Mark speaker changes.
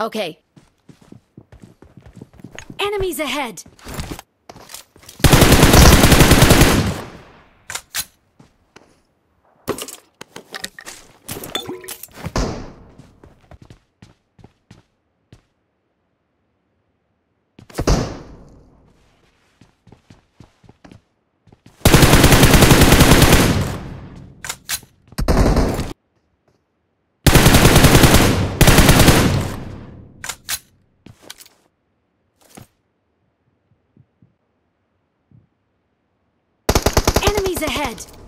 Speaker 1: Okay. Enemies ahead! Ahead!